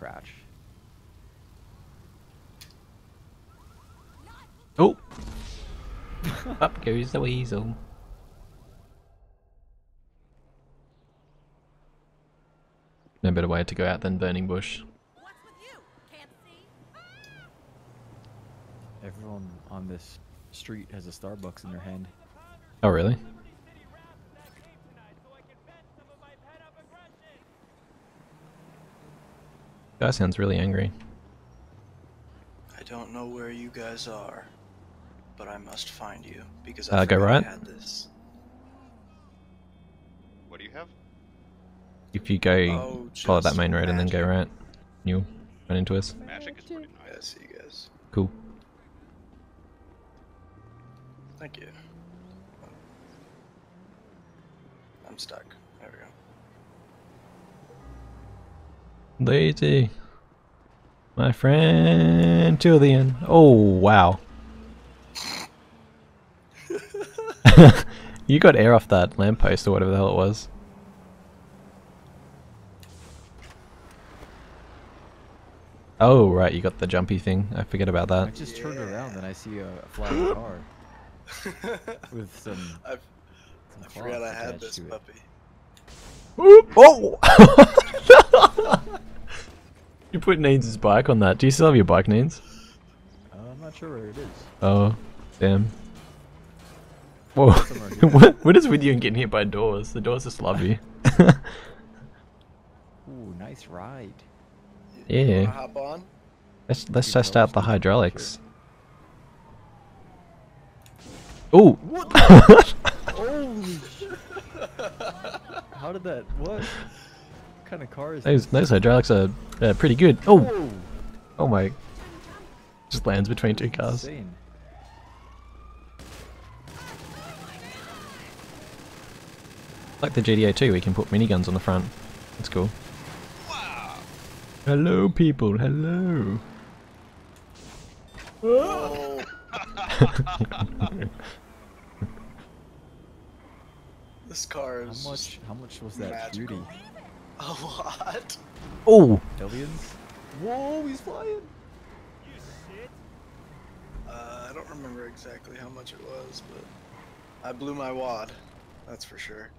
crouch. Oh! Up goes the weasel. No better way to go out than burning bush. What's with you? Can't see? Everyone on this street has a Starbucks in their hand. Oh really? Guy sounds really angry. I don't know where you guys are, but I must find you because Uh, I go forgot I right. had this. What do you have? If you go Oh, follow that main road and then go right, you'll run into us. Magic is pretty Yeah, I see you guys. Cool. Thank you. I'm stuck. There we go. Lazy. My friend Julian. Oh wow. you got air off that lamppost or whatever the hell it was. Oh right, you got the jumpy thing. I forget about that. I that. just turned around and I see a flying car with some. I, some I forgot I had this to it. puppy. Oh! you put Needs' bike on that. Do you still have your bike, Needs? Uh, I'm not sure where it is. Oh, damn. Whoa. What, what is with you and getting hit by doors? The doors just love you. Ooh, nice ride. Yeah. hop on? let's let's test that out the good. hydraulics. Ooh! Holy shit! How did that? What? What kind of car is those those hydraulics are uh, pretty good. Oh! Whoa! Oh my. Just lands between two cars. Insane. Like the GTA 2, we can put miniguns on the front. That's cool. Hello, people. Hello. Oh, this car How is much? How much was that magical. beauty? a lot. Oh! Millions? Whoa! He's flying. Uh, I don't remember exactly how much it was, but I blew my wad. That's for sure.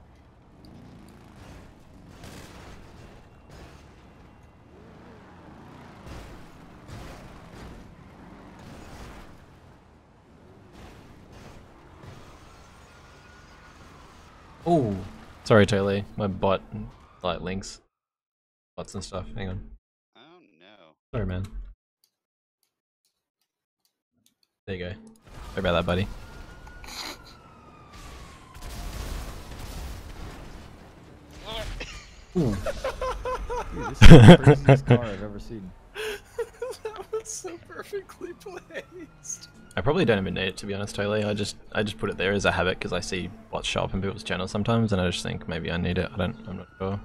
Oh! Sorry, Totally. My bot, like, links. Bots and stuff. Hang on. Oh no. Sorry, man. There you go. Sorry about that, buddy. Dude, this is the craziest car I've ever seen. That was so perfectly placed. I probably don't even need it to be honest, totally. I just I just put it there as a habit because I see bots show up in people's channels sometimes, and I just think maybe I need it. I don't. I'm not sure.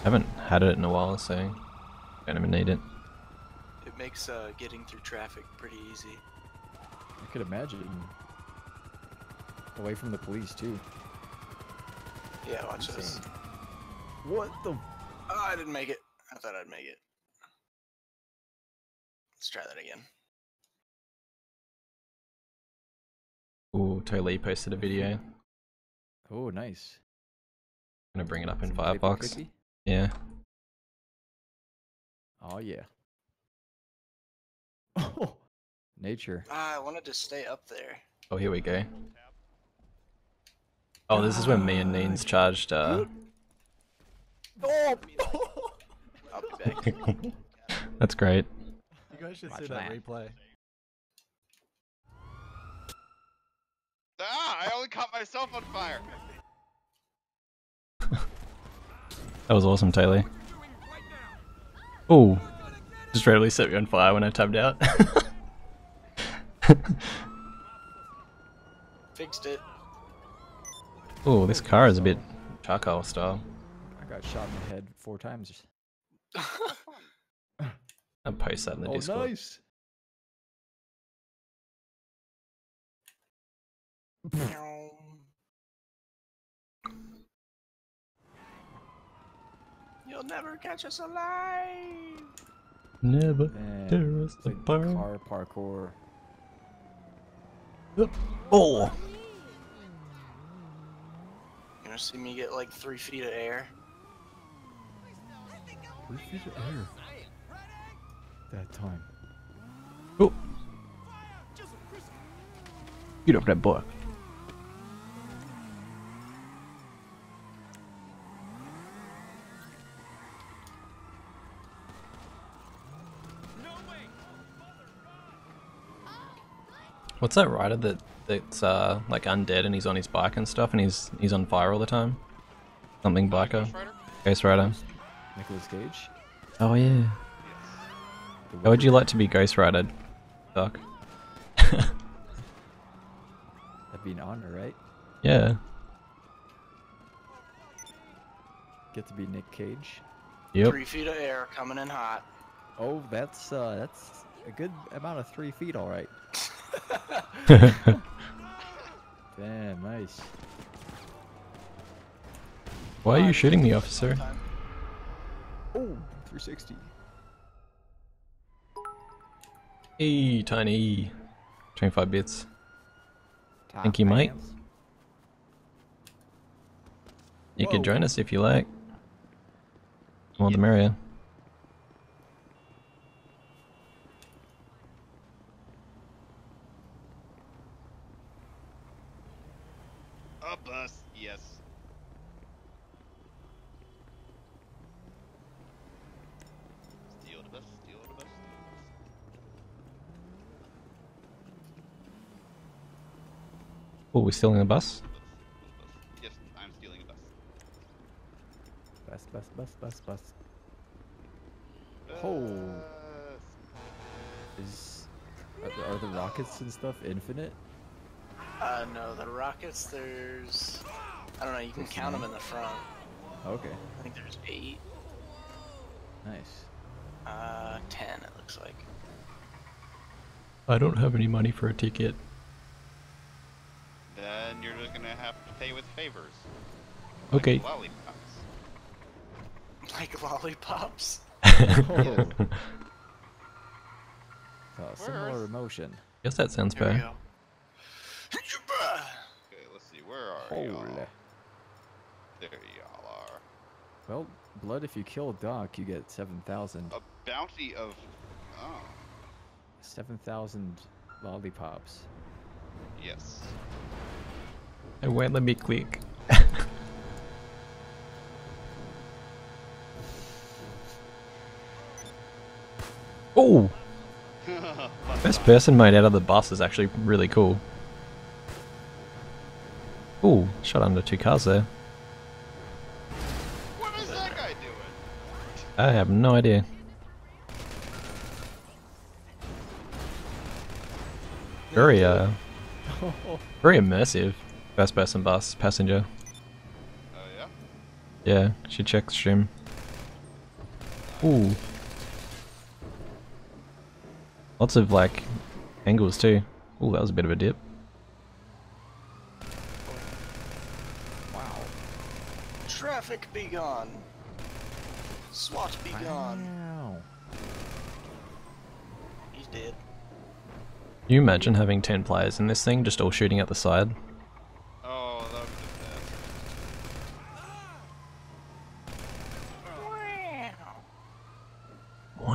I haven't had it in a while, so don't even need it. It makes uh, getting through traffic pretty easy. I could imagine. Away from the police too. Yeah, watch this. What the? Oh, I didn't make it. I thought I'd make it. Let's try that again. Ooh, totally posted a video. I'm Oh, nice. gonna bring it up in Some Firefox. quickie? Yeah. Oh yeah. Oh, nature. Ah, I wanted to stay up there. Oh, here we go. Oh, this is when me and Neens charged. Uh, Oh! I'll be back. that's great. You guys should Watch see that that. replay. Ah! I only caught myself on fire. That was awesome, Taylor. Ooh. Just randomly set me on fire when I tabbed out. Fixed it. Ooh, this car is a bit charcoal style. I got shot in the head four times. I'll post that in the oh, Discord. nice. You'll never catch us alive. Never Man, tear us like apart. car parkour. Oh! You gonna see me get like three feet of air? Three feet of air. That time. Oh! Get up that boy. What's that rider that that's uh like undead and he's on his bike and stuff and he's he's on fire all the time? Something biker. Ghost Rider? Ghost Rider. Nicolas Cage. Oh yeah. The How would you like to be Ghost Rider, Doc? That'd be an honor, right? Yeah. Get to be Nick Cage. Yep. Three feet of air coming in hot. Oh, that's uh, that's a good amount of three feet, all right. Damn, nice. Why are you shooting me, officer? Oh, 360. Hey, tiny. 25 bits. Thank you, mate. Pants. You can join us if you like. More the merrier. A bus, yes. Steal the bus, steal the bus, steal the bus. Oh, we're still in the bus? Yes, I'm stealing a bus. Bus, bus, bus, bus, bus. Oh. Is are the, are the rockets and stuff infinite? Uh, no, the rockets, there's. I don't know, you can There's count them in the front. Okay, I think there's eight. nice. Uh, ten, it looks like. I don't have any money for a ticket. Then you're just gonna have to pay with favors. Okay. Lollipops. Like lollipops. Oh. Uh, similar Where's- emotion. Guess that sounds Here we fair. Okay, let's see, where are y'all? There y'all are. Well, blood. If you kill Doc, you get seven thousand. A bounty of. Oh, Seven thousand lollipops. yes. It won't let me click. oh! Best person made out of the bus is actually really cool. Ooh, shot under two cars there. What is that guy doing? I have no idea. Very, uh, very immersive. First person bus, passenger. Oh yeah? Yeah, she check stream. Ooh. Lots of like angles too. Ooh, that was a bit of a dip. Wow. Traffic be gone. SWAT be gone. Wow. He's dead. Can you imagine having 10 players in this thing just all shooting at the side? Oh, that would be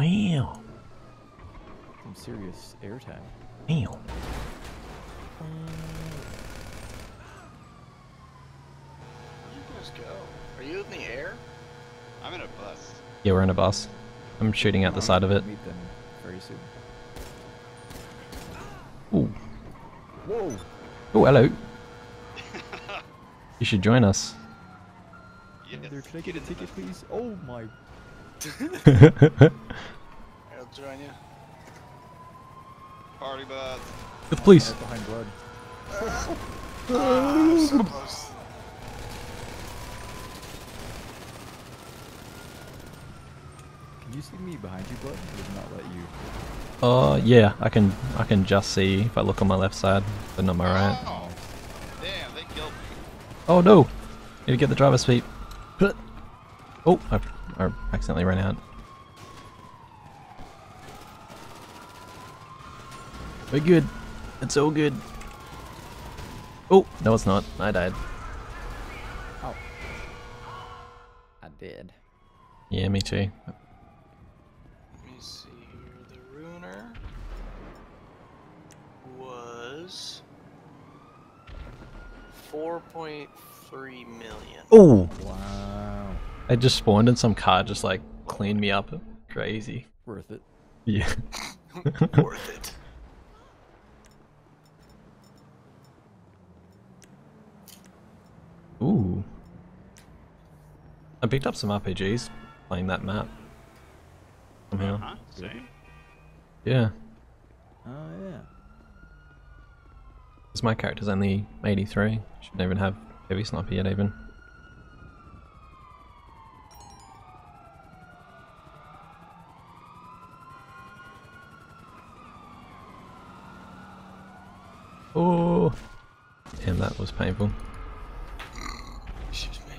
Wow. Some serious airtime. Wow. Where'd you guys go? Are you in the air? I'm in a bus. Yeah, we're in a bus. I'm shooting at the side of it. Meet them very soon. Ooh. Whoa. Oh, hello. You should join us. Yes. There, can I get a ticket, please? Oh my. I'll join you. Party bus. With the police. Right behind blood. Ah, so close. Can you see me behind you, blood? I did not let you. Oh, yeah, I can I can just see if I look on my left side, but not my right. Oh, damn, they killed me. Oh no! Need to get the driver's seat. Oh, I I accidentally ran out. We're good. It's all good. Oh, no it's not. I died. Oh. I did. Yeah, me too. Let me see here. The Ruiner was 4.3 million. Oh! Wow. I just spawned and some car just like cleaned me up. Crazy. Worth it. Yeah. Worth it. Ooh. I picked up some RPGs playing that map. Somehow. Huh? Same. Yeah. Oh yeah. Because my character's only 83. Shouldn't even have heavy sniper yet even. Oh, damn, that was painful. Excuse me.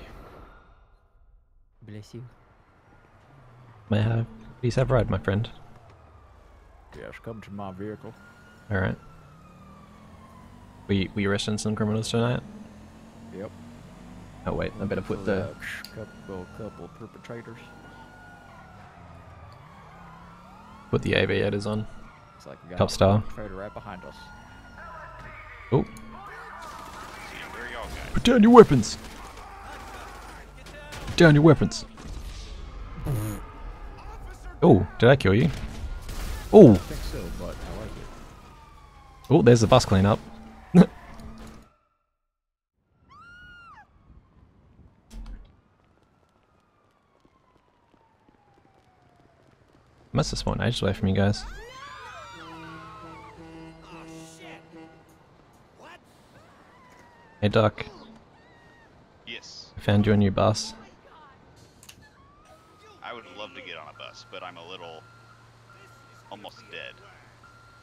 Bless you. May I please have a ride, my friend? Yes, come to my vehicle. All right. We we arresting some criminals tonight? Yep. Oh wait, I better put the. couple couple perpetrators. Put the aviators on. It's like we got Top star. right behind us. Oh, See, where are y'all guys? put down your weapons. Down your weapons. Oh, did I kill you? Oh, so, like oh, there's the bus cleanup. Must have spawned ages away from you guys. Hey. I found you a new bus. I would love to get on a bus, but I'm a little almost dead.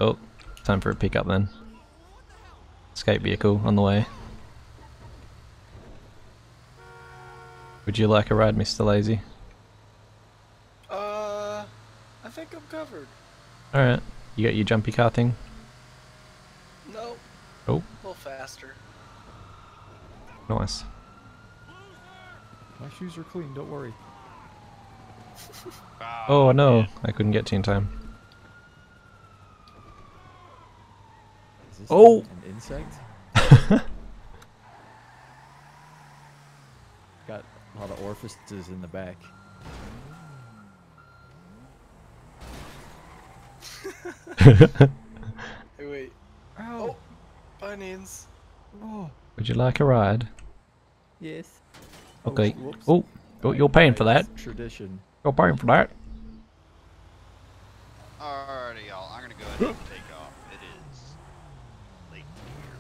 Oh, time for a pickup then. Escape vehicle on the way. Would you like a ride, Mr. Lazy? Uh, I think I'm covered. Alright, you got your jumpy car thing? No, Oh, a little faster. nice. My shoes are clean. Don't worry. Oh no. Oh, I couldn't get to you in time. Is this Oh! an insect? Got a lot of orifices in the back. Hey, wait. Ow! Bunnies. Oh, Would you like a ride? yes. Okay. Oh, oh you're paying for that. Tradition. You're paying for that. Alrighty, y'all. I'm gonna go ahead and take off. It is late here.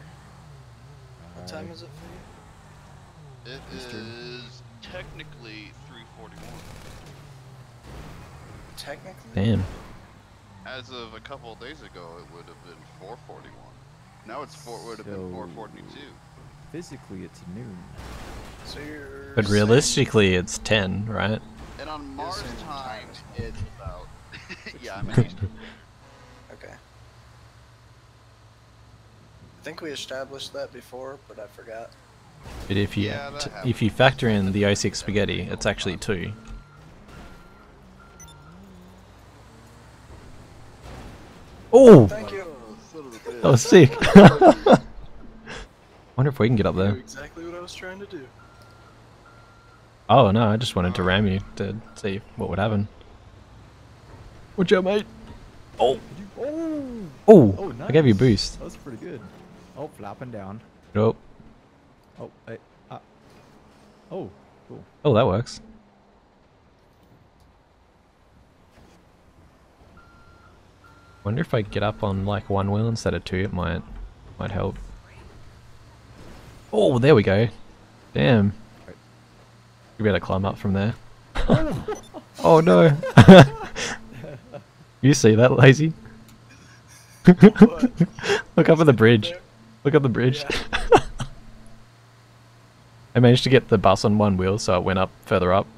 What time is it for you? It Eastern. is technically 3:41. Technically. Damn. As of a couple of days ago, it would have been 4:41. Now it's four. Would have been 4:42. Physically, it's noon. So you're. But saying- realistically, it's 10, right? And on Mars time, time. it's about. yeah, I'm in Eastern. Okay. I think we established that before, but I forgot. But if you Yeah, t- if you factor in the 06 spaghetti, it's actually 2. Oh, Thank you. that was sick. Wonder if we can get up there. exactly what I was trying to do. Oh no, I just wanted to ram you to see what would happen. Watch out, mate. Oh, Did you? Oh! oh, Oh, I gave you a boost. That was pretty good. Oh, flopping down. Oh, Oh, hey, ah. Oh, cool. oh, that works. Wonder if I get up on like one wheel instead of two, it might might help. Oh, there we go. Damn. You better climb up from there. oh no. you see that, lazy? Look up at the bridge. Look up the bridge. I managed to get the bus on one wheel, so it went up further up.